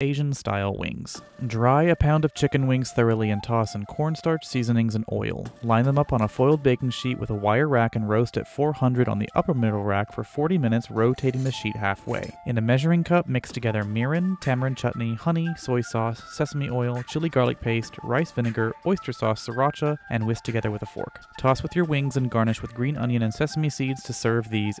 Asian style wings. Dry a pound of chicken wings thoroughly and toss in cornstarch, seasonings, and oil. Line them up on a foiled baking sheet with a wire rack and roast at 400 on the upper middle rack for 40 minutes, rotating the sheet halfway. In a measuring cup, mix together mirin, tamarind chutney, honey, soy sauce, sesame oil, chili garlic paste, rice vinegar, oyster sauce, sriracha, and whisk together with a fork. Toss with your wings and garnish with green onion and sesame seeds to serve these